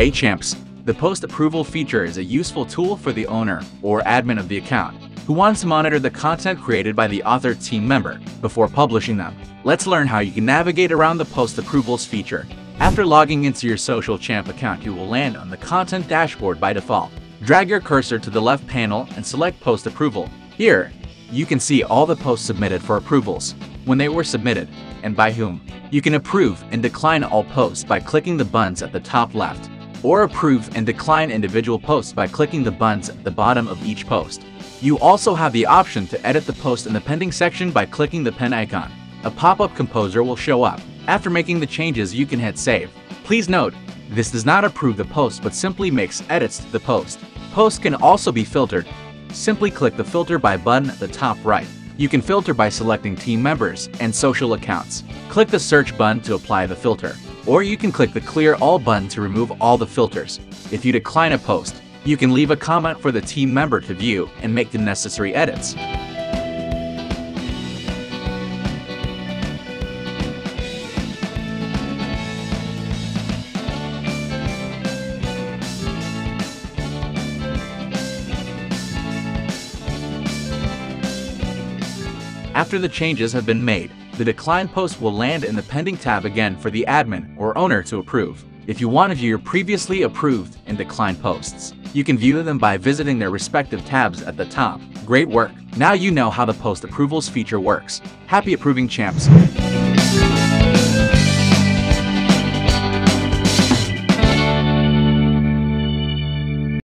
Hey champs, the post approval feature is a useful tool for the owner or admin of the account who wants to monitor the content created by the author team member before publishing them. Let's learn how you can navigate around the post approvals feature. After logging into your Social Champ account, you will land on the content dashboard by default. Drag your cursor to the left panel and select Post Approval. Here, you can see all the posts submitted for approvals, when they were submitted, and by whom. You can approve and decline all posts by clicking the buttons at the top left, or approve and decline individual posts by clicking the buttons at the bottom of each post. You also have the option to edit the post in the pending section by clicking the pen icon. A pop-up composer will show up. After making the changes, you can hit save. Please note, this does not approve the post but simply makes edits to the post. Posts can also be filtered. Simply click the filter by button at the top right. You can filter by selecting team members and social accounts. Click the search button to apply the filter. Or you can click the clear all button to remove all the filters. If you decline a post, you can leave a comment for the team member to view and make the necessary edits. After the changes have been made, the declined post will land in the pending tab again for the admin or owner to approve. If you want to view your previously approved and declined posts, you can view them by visiting their respective tabs at the top. Great work! Now you know how the post approvals feature works. Happy approving champs!